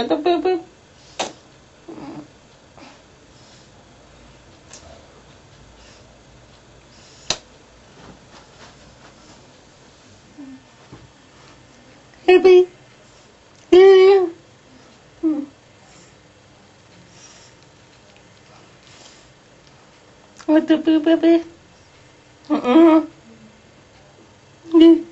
Aduh, aduh, Herbie. Yeah. Hmm. What the boo baby? Uh-uh. Yeah.